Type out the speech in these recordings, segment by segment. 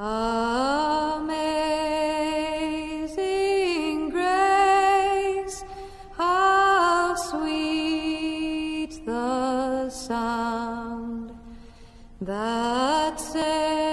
Amazing grace, how sweet the sound that saved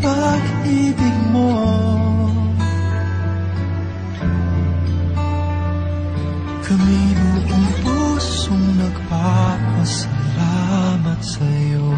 pag-ibig mo. Kami buong pusong nagpapasalamat sa'yo.